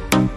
you